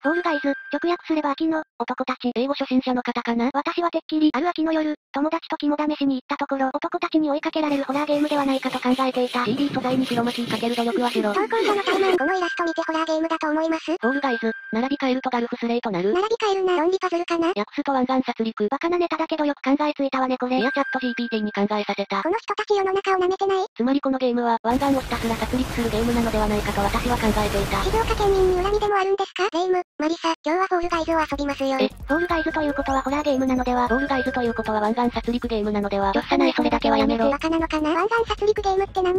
Fall Guys、直訳すれば秋の、男たち、英語初心者の方かな？私はてっきり、ある秋の夜、友達と肝試しに行ったところ、男たちに追いかけられるホラーゲームではないかと考えていた。CD 素材に白巻きかける努力はしろ。投稿者の怠慢、このイラスト見てホラーゲームだと思います？ Fall Guys、並び替えると Gulf Slay となる。並び替えるな、論理パズルかな訳すと湾岸殺戮。バカなネタだけどよく考えついたわねこれ。いやチャット GPT に考えさせた。この人たち世の中を舐めてないつまりこのゲームは、湾岸をひたすら殺戮するゲームなのではないかと私は考えていた。静岡県民に恨みでもあるんですか？レイム、マリサ、今日は Fall Guys を遊びますよ。え、 Fall Guys ということはホラーゲームなのでは？ Fall Guys ということは湾岸殺戮ゲームなのでは？ちょっさないそれだけはやめろ。バカなのかな？湾岸殺戮ゲームって何？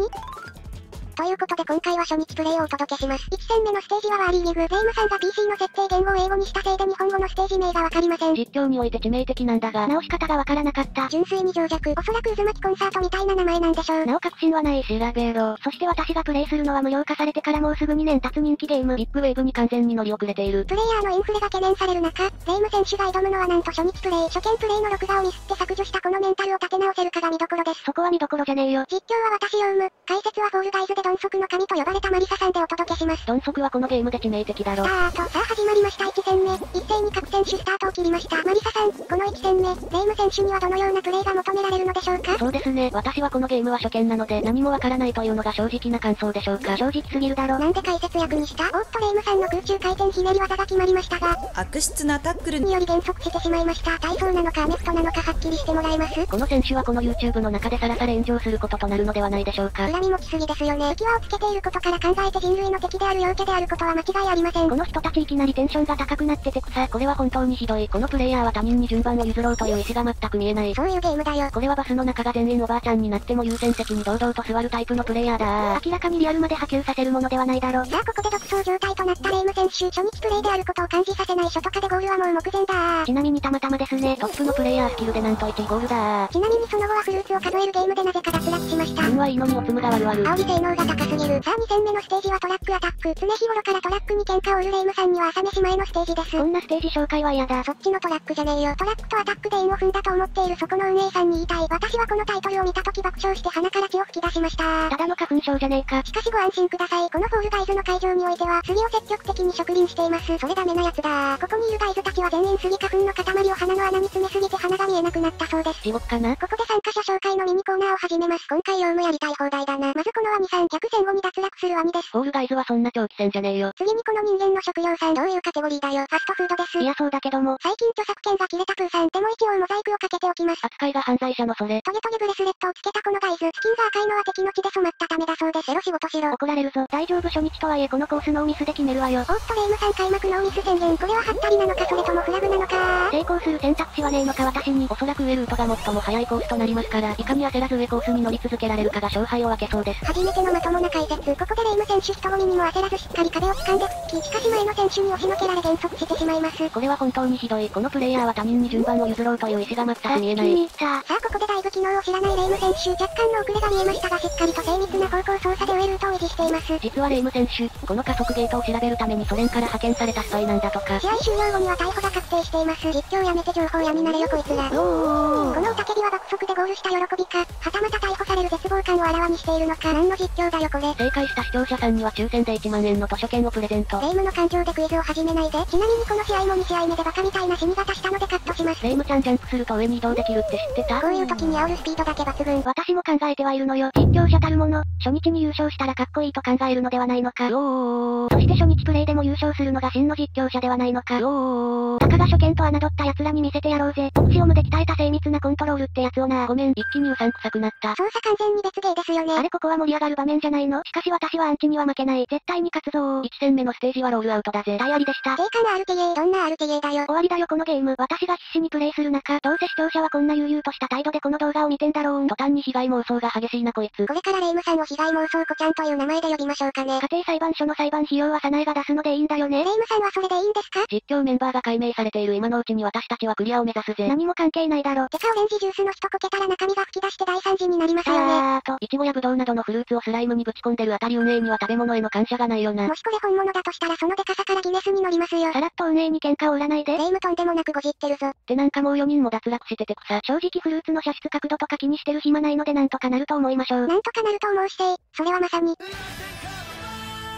ということで今回は初日プレイをお届けします。1戦目のステージは Whirlygig。レイムさんが PC の設定言語を英語にしたせいで日本語のステージ名がわかりません。実況において致命的なんだが、直し方がわからなかった。純粋に情弱。おそらく渦巻きコンサートみたいな名前なんでしょう。なお確信はない。調べろ。そして私がプレイするのは無料化されてからもうすぐ2年経つ人気ゲーム。ビッグウェーブに完全に乗り遅れている。プレイヤーのインフレが懸念される中、レイム選手が挑むのはなんと初日プレイ。初見プレイの録画をミスって削除したこのメンタルを立て直せるかが見どころです。そこは見どころじゃねえよ。実況は私ヨウム。解説は Fall Guys で鈍足の神と呼ばれたマリサさんでお届けします。ドンソクはこのゲームで致命的だろ。スタート。さあ始まりました1戦目。一斉に各選手スタートを切りました。マリサさん、この1戦目、レイム選手にはどのようなプレイが求められるのでしょうか？そうですね。私はこのゲームは初見なので何もわからないというのが正直な感想でしょうか。正直すぎるだろ。なんで解説役にした？おっとレイムさんの空中回転ひねり技が決まりましたが、悪質なタックルにより減速してしまいました。体操なのかアメフトなのかはっきりしてもらえますこの選手はこの YouTube の中でさらされ炎上することとなるのではないでしょうか。恨み持ちすぎですよね。浮き輪をつけていることから考えて人類の敵である陽気であることは間違いありません。この人たちいきなりテンションが高くなってて草。これは本当にひどい。このプレイヤーは他人に順番を譲ろうという意思が全く見えない。そういうゲームだよ。これはバスの中が全員おばあちゃんになっても優先席に堂々と座るタイプのプレイヤーだ明らかにリアルまで波及させるものではないだろ。さあここで独走状態となったレイム選手。初日プレイであることを感じさせない初とかでゴールはもう目前だちなみにたまたまですね。トップのプレイヤースキルでなんと1ゴールだちなみにその後はフルーツを数えるゲームでなぜか脱落しました。運はいいのにおつむがよわよわ。煽り性能が高すぎる。さあ2戦目のステージはトラックアタック。常日頃からトラックに喧嘩を売るレイムさんには朝飯前のステージです。こんなステージ紹介は嫌だ。そっちのトラックじゃねえよ。トラックとアタックで韻を踏んだと思っているそこの運営さんに言いたい。私はこのタイトルを見た時爆笑して鼻から血を吹き出しました。ただの花粉症じゃねえか。しかしご安心ください。このフォールガイズの会場においては、杉を積極的に植林しています。それダメなやつだここにいるガイズたちは全員杉花粉の塊を鼻の穴に詰めすぎて鼻が見えなくなったそうです。地獄かな？ここで参加者紹介のミニコーナーを始めます。今回妖夢やりたい放題だな。まずこのワニさん、100戦後に脱落するワニです。フォールガイズはそんな長期戦じゃねえよ。次にこの人間の食料さん、どういうカテゴリーだよ。ファストフードです。いやそうだけども。最近著作権が切れたプーさん、でも一応モザイクをかけておきます。扱いが犯罪者のそれ。トゲトゲブレスレットをつけたこのガイズ、スキンが赤いのは敵の血で染まったためだそうです。 CERO仕事しろ。怒られるぞ。大丈夫初日とはいえこのコースノーミスで決めるわよ。おっとレイムさん開幕ノーミス宣言。これはハッタリなのか？それともフラグなのか成功する選択肢はねえのか私に。おそらく上ルートが最も速いコースとなりますから、いかに焦らず上コースに乗り続けられるかが勝敗を分けそうです。初めてのまともな解説。ここでレイム選手人混みにも焦らずしっかり壁を掴んで復帰。しかし前の選手に押しのけられ減速してしまいます。これは本当にひどい。このプレイヤーは他人に順番を譲ろうという意思が全く見えない。さあ、ここでだいぶ機能を知らないレイム選手。若干の遅れが見えましたがしっかりと精密な方向操作で上ルートを維持しています。実はレイム選手、この加速ゲートを調べるためにソ連から派遣されたスパイなんだとか。試合終了後には逮捕が確定しています。実況やめて情報やみなれよこいつら。おー。この雄たけびは爆速でゴールした喜びか、はたまた逮捕される絶望感をあらわにしているのか。何の実況だよこれ。正解した視聴者さんには抽選で1万円の図書券をプレゼント。レイムの感情でクイズを始めないで。ちなみにこの試合も2試合目でバカみたいな死に方したのでカットします。レイムちゃんジャンプすると上に移動できるって知ってた？こういう時に煽るスピードだけ抜群。私も考えてはいるのよ。実況者たるもの、初日に優勝したらかっこいいと考えるのではないのか。おー。そして初日プレイでも優勝するのが真の実況者ではないのか。おー。たかが初見と侮った奴らに見せてやろうぜ。オプシオムで鍛えた精密なコントロールってやつをな。ごめん、一気にうさんくさくなった。操作完全に別芸ですよね。あれここは盛り上がる場面じゃないの？しかし私はアンチには負けない。絶対に勝つぞー。1戦目のステージはロールアウトだぜ。大ありでした。定価な RTA。どんな RTA だよ。終わりだよこのゲーム。私が必死にプレイする中、どうせ視聴者はこんな悠々とした態度でこの動画を見てんだろう途端に被害妄想が激しいなこいつ。これからレイムさんを被害妄想子ちゃんという名前で呼びましょうかね。家庭裁判所の裁判費用はサナエが出すのでいいんだよね。レイムさんはそれでいいんですか？実況メンバーが解明されている今のうちに私たちはクリアを目指すぜ。何も関係ないだろ。てかオレンジジュースの人こけたら中身が吹き出して大惨事になりますよね。あーと、イチゴやブドウなどのフルーツをスライムにぶち込んでるあたり運営には食べ物への感謝がないよな。もしこれ本物だとしたらそのデカさからギネスに乗りますよ。さらっと運営に喧嘩を売らないで。レイムとんでもなくごじってるぞ。ってなんかもう4人も脱落してて草。正直フルーツの射出角度とか気にしてる暇ないのでなんとかなると思いましょう。なんとかなると思うしせそれはまさに。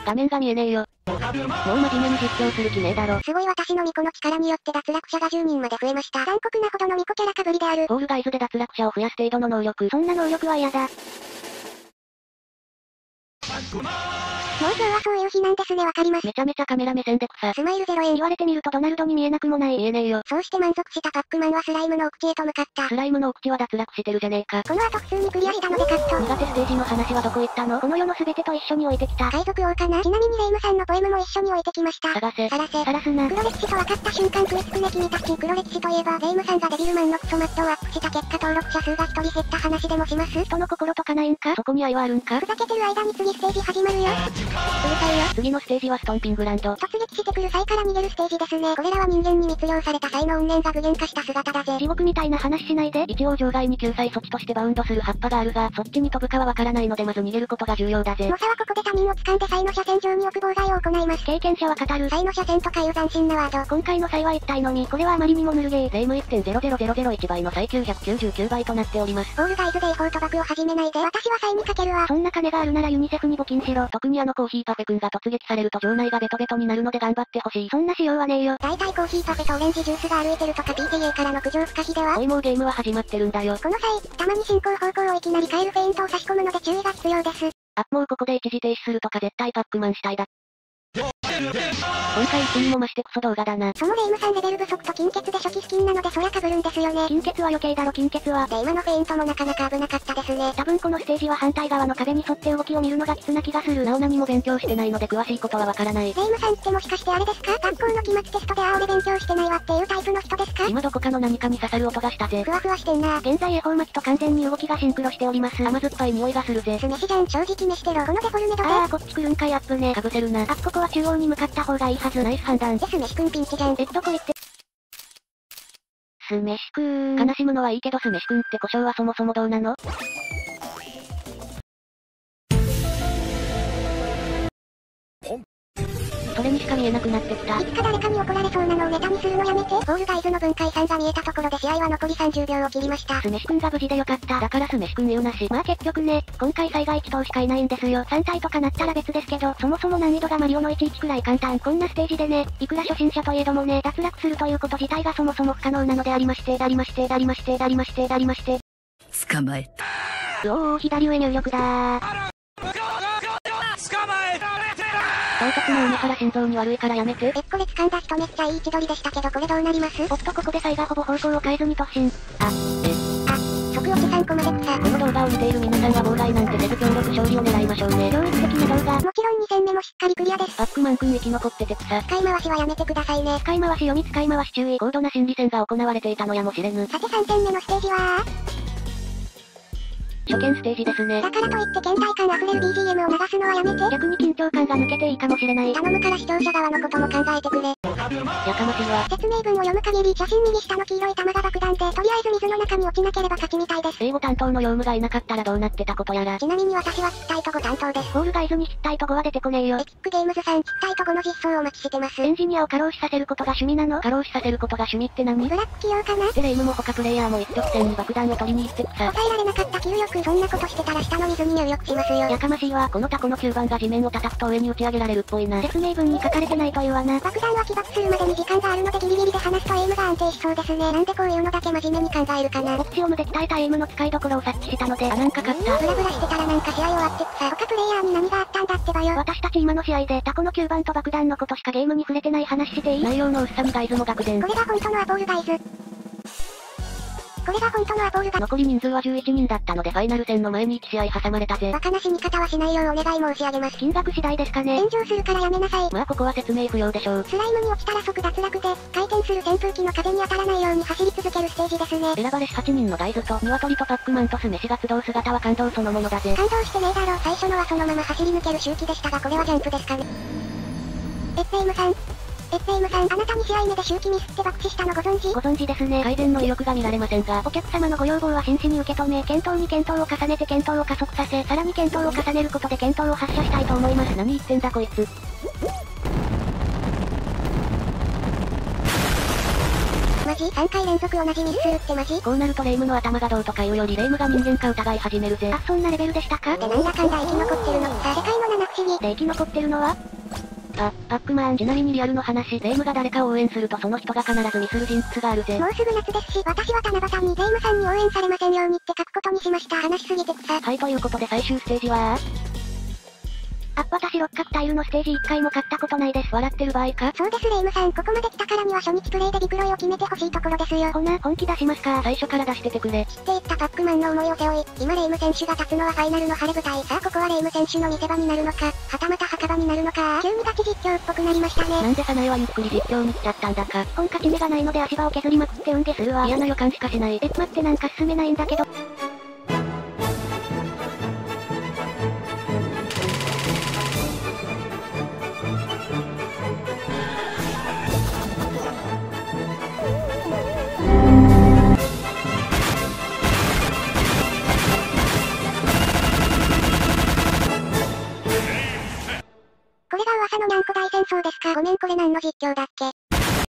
画面が見えねえよ。もう真面目に実況する気ねえだろ。すごい私の巫女の力によって脱落者が10人まで増えました。残酷なほどの巫女キャラかぶりである。フォールガイズで脱落者を増やす程度の能力。そんな能力は嫌だ。もう今日はそういう日なんですねわかります。めちゃめちゃカメラ目線で草。スマイル0円言われてみるとドナルドに見えなくもない。見えねえよ。そうして満足したパックマンはスライムの奥地へと向かった。スライムのお口は脱落してるじゃねえか。この後普通にクリアしたのでカット。苦手ステージの話はどこ行ったの？この世の全てと一緒に置いてきた。海賊王かな？ちなみにレイムさんのポエムも一緒に置いてきました。探せ。さらせ。さらすな。黒歴史と分かった瞬間食いつくね君たち。黒歴史といえば、レイムさんがデビルマンのクソマットをアップした結果登録者数が一人減った話でもします？人の心とかないんかそこに愛はあるんか？ふざけてる間に次ステージ始まるよ。うるさいよ。次のステージはストンピングランド。突撃してくる際から逃げるステージですね。これらは人間に密漁された際の怨念が具現化した姿だぜ。地獄みたいな話しないで。一応場外に救済措置としてバウンドする葉っぱがあるが、そっちに飛ぶかはわからないのでまず逃げることが重要だぜ。モサはここで他人を掴んで際の車線上に置く妨害を行います。経験者は語る。際の車線とかいう斬新なワード。今回の際は一体のみ、これはあまりにもぬるゲー。税務1.00001倍の最999倍となっております。オールガイズで違法賭博を始めないで。私は際にかけるわ。そんな金があるならユニセフに募金しろ。特にあのコーヒーパフェ君が突撃されると場内がベトベトになるので頑張ってほしい。そんな仕様はねえよ。大体コーヒーパフェとオレンジジュースが歩いてるとか PTA からの苦情不可避ではおいもうゲームは始まってるんだよ。この際、たまに進行方向をいきなり変えるフェイントを差し込むので注意が必要です。あ、もうここで一時停止するとか絶対パックマンしたいだ。今回一にも増してクソ動画だな。そのレイムさんレベル不足と金欠で初期スキンなのでそりゃ被るんですよね。金欠は余計だろ金欠は。で今のフェイントもなかなか危なかったですね。多分このステージは反対側の壁に沿って動きを見るのがきつな気がする。なお何も勉強してないので詳しいことはわからない。レイムさんってもしかしてあれですか？学校の期末テストであ俺勉強してないわっていうタイプの人ですか？今どこかの何かに刺さる音がしたぜ。ふわふわしてんな現在恵方巻きと完全に動きがシンクロしております。甘酸っぱい匂いがするぜ。酢飯じゃん正直飯テロこのデフォルメ度でああ、こっち来るんかいアップね。かぶせるな。あ、ここは中央に向かった方がいいはず。ナイス判断。です飯くんピンチじゃんえ、どこ行って。酢飯くーん。悲しむのはいいけど酢飯くんって故障はそもそもどうなの？それにしか見えなくなってきた。いつか誰かに怒られそうなのをネタにするのやめて。フォールガイズの分解3が見えたところで試合は残り30秒を切りました。酢飯くんが無事でよかった。だから酢飯くん言うなし。まあ結局ね、今回災害1頭しかいないんですよ。3体とかなったら別ですけど、そもそも難易度がマリオの11くらい簡単。こんなステージでね、いくら初心者といえどもね、脱落するということ自体がそもそも不可能なのでありまして、ありまして、ありまして、ありまして、ありまして。捕まえた。うおー、左上入力だー。唐突の梅原心臓に悪いからやめて。え、これ掴んだ人めっちゃいい位置取りでしたけどこれどうなりますおっとここでサイがほぼ方向を変えずに突進。あ、食落ち3個まで草。この動画を見ている皆さんは妨害なんてせず協力勝利を狙いましょうね。領域的な動画。もちろん2戦目もしっかりクリアです。パックマンくん生き残ってて草。使い回しはやめてくださいね。使い回し読み使い回し注意。高度な心理戦が行われていたのやもしれぬ。さて3点目のステー。ジは初見ステージですね。だからといって倦怠感溢れる BGM を流すのはやめて。逆に緊張感が抜けていいかもしれない。頼むから視聴者側のことも考えてくれ。やかましいわ。説明文を読む限り写真右下の黄色い玉が爆弾で、とりあえず水の中に落ちなければ勝ちみたいです。英語担当の用務がいなかったらどうなってたことやら。ちなみに私は失態と5担当です。フォールガイズに失態と5は出てこねえよエ。ピックゲームズさん、失態と5の実装をお待ちしてます。エンジニアを過労死させることが趣味なの過労死させることが趣味って何？ブラック起用かなでレイムも他プレイヤーも一直線に爆弾を取りに行ってくさ。抑えられなかった給力そんなことしてたら下の水に入力しますよ。やかましいわ。このタコの吸盤が地面を叩くと上に打ち上げられるっぽいな。説明文に書かれてないというわな。爆弾は起爆するまでに時間があるのでギリギリで離すとエイムが安定しそうですね。なんでこういうのだけ真面目に考えるかな。オプシオムで鍛えたエイムの使いどころを察知したので、あ、なんか勝った。ブラブラしてたらなんか試合終わってくさ。他プレイヤーに何があったんだってばよ。私たち今の試合でタコの吸盤と爆弾のことしかゲームに触れてない話していい？内容の薄さにガイズも愕然こ。れが本当のアポールガイズ。これが本当のアポールガ残り人数は11人だったのでファイナル戦の前に1試合挟まれたぜバ。カな死に方はしないようお願い申し上げます。金額次第ですかね炎。上するからやめなさい。まあここは説明不要でしょう。スライムに落ちたら即脱落で、回転する扇風機の風に当たらないように走り続けるステージですね。選ばれし8人のガイズと鶏とパックマンと酢飯が集う姿は感動そのものだぜ。感動してねえだろ。最初のはそのまま走り抜ける周期でしたがこれはジャンプですかね。エッペイムさん。エッペイムさん、あなた2試合目で周期ミスって爆死したのご存知？ご存知ですね。改善の意欲が見られませんが、お客様のご要望は真摯に受け止め、検討に検討を重ねて検討を加速させ、さらに検討を重ねることで検討を発射したいと思います。何言ってんだこいつ。マジ？ジ ?3 回連続同じミスするってマジ？こうなるとレイムの頭がどうとかいうよりレイムが人間か疑い始めるぜ。あ、そんなレベルでしたか？でなんだかんだ生き残ってるのさ、世界の？七不思議。で生き残ってるのは？あ、パックマンちなみにリアルの話、レイムが誰かを応援するとその人が必ずミスるジンクスがあるぜ。もうすぐ夏ですし、私は七夕にレイムさんに応援されませんようにって書くことにしました。話しすぎて草。はいということで最終ステージは？あ、私六角タイルのステージ1回も勝ったことないです。笑ってる場合か？そうですレイムさん、ここまで来たからには初日プレイでビクロイを決めてほしいところですよ。ほな、本気出しますか？最初から出しててくれ。散っていったパックマンの思いを背負い、今レイム選手が立つのはファイナルの晴れ舞台。さあここはレイム選手の見せ場になるのか、はたまた墓場になるのか、急にガチ実況っぽくなりましたね。なんでサナエはゆっくり実況に来ちゃったんだか。本勝ち目がないので足場を削りまくって運ゲするわ。嫌な予感しかしない。え、待ってなんか進めないんだけど。実況だっけ？